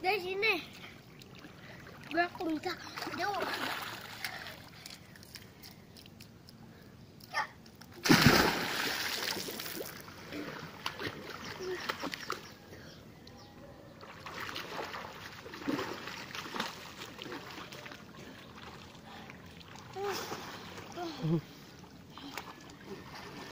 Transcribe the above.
대신에 물공사 너무 Mm-hmm.